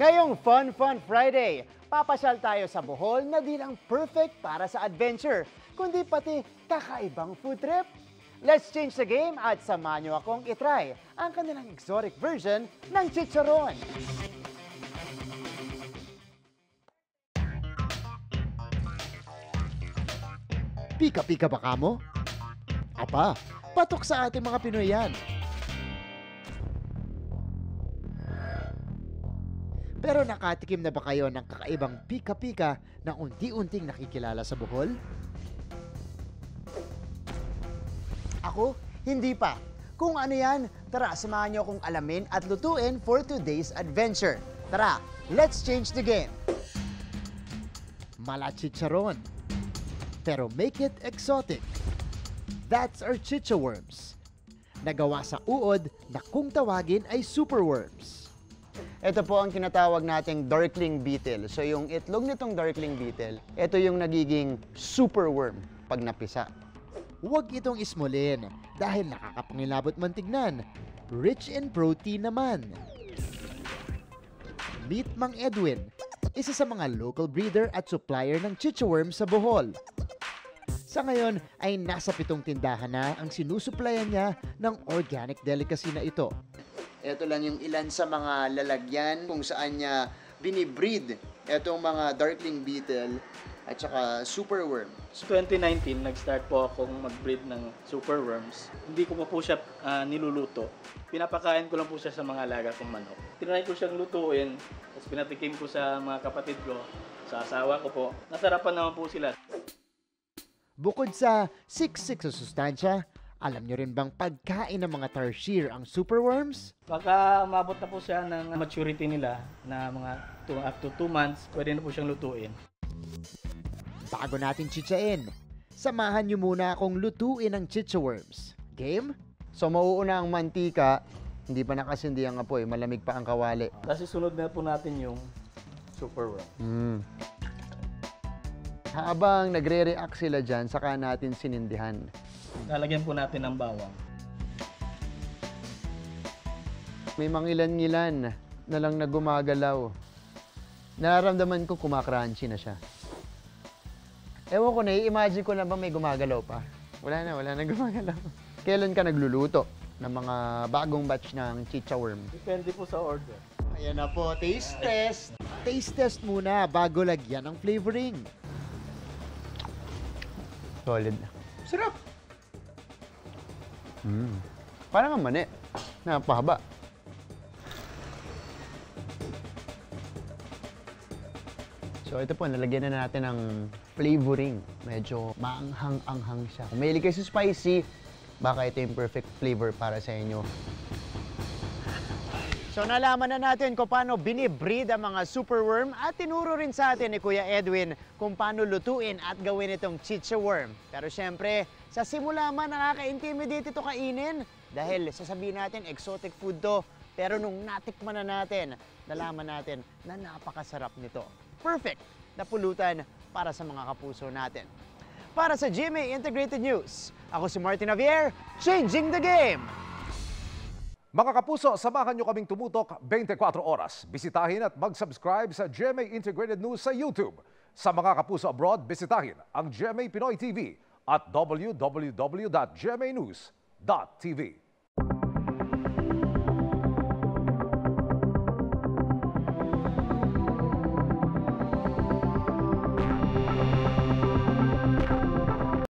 Ngayong Fun Fun Friday, papasyal tayo sa Bohol na di lang perfect para sa adventure, kundi pati kakaibang food trip. Let's change the game at samahan niyo akong itry ang kanilang exotic version ng chicharon. Pika-pika ba kamo? Aba, patok sa ating mga Pinoy yan. Pero nakatikim na ba kayo ng kakaibang pika-pika na unti-unting nakikilala sa Bohol? Ako, hindi pa. Kung ano yan, tara, samahan niyo akong alamin at lutuin for today's adventure. Tara, let's change the game. Malachicharon. Pero make it exotic. That's our chicha worms. Nagawa sa uod na kung tawagin ay superworms. Ito po ang tinatawag nating darkling beetle. So yung itlog nitong darkling beetle, ito yung nagiging superworm pag napisa. Huwag itong ismulin dahil nakakapangilabot man tignan. Rich in protein naman. Meet Mang Edwin, isa sa mga local breeder at supplier ng chicha worm sa Bohol. Sa ngayon ay nasa pitong tindahan na ang sinusuplayan niya ng organic delicacy na ito. Ito lang yung ilan sa mga lalagyan kung saan niya binibreed itong mga darkling beetle at saka superworm. So 2019, nag-start po akong mag-breed ng superworms. Hindi ko pa po siya ah, niluluto. Pinapakain ko lang po siya sa mga alaga kong manok. Tinry ko siyang lutuin, tapos pinatikim ko sa mga kapatid ko, sa asawa ko po. Nasarapan naman po sila. Bukod sa siksik sa sustansya, alam nyo rin bang pagkain ng mga tarsier ang superworms? Baka umabot na po siya ng maturity nila na mga two, up to 2 months, pwede na po siyang lutuin. Bago natin chichain, samahan nyo muna akong lutuin ang chicha worms. Game? So mauuna ang mantika, hindi pa nakasindi ang apoy, malamig pa ang kawali. Kasi sunod na po natin yung superworm. Mm. Habang nagre-react sila dyan, saka natin sinindihan. Lalagyan po natin ng bawang. May mangilan-ngilan na lang na gumagalaw. Nararamdaman ko kumakrunchy na siya. Ewan ko, nai-imagine ko na ba may gumagalaw pa? Wala na, wala na gumagalaw. Kailan ka nagluluto ng mga bagong batch ng chicha worm? Depende po sa order. Ayan na po, taste test. Taste test muna bago lagyan ng flavoring. Solid. Sarap. Mm. Parang ang mani. Napahaba. So ito po, nalagyan na natin ng flavoring. Medyo maanghang-anghang siya. Kung mahilig kayo sa spicy, baka ito yung perfect flavor para sa inyo. So nalaman na natin kung paano binibreed ang mga superworm at tinuro rin sa atin ni Kuya Edwin kung paano lutuin at gawin itong chicha worm. Pero syempre, sa simula man nakaka-intimidate ito kainin dahil sasabihin natin exotic food to. Pero nung natikman na natin, nalaman natin na napakasarap nito. Perfect na pulutan para sa mga kapuso natin. Para sa GMA Integrated News, ako si Martin Javier, changing the game! Mga kapuso, samahan nyo kaming tumutok 24 oras. Bisitahin at mag-subscribe sa GMA Integrated News sa YouTube. Sa mga kapuso abroad, bisitahin ang GMA Pinoy TV at www.gmanews.tv.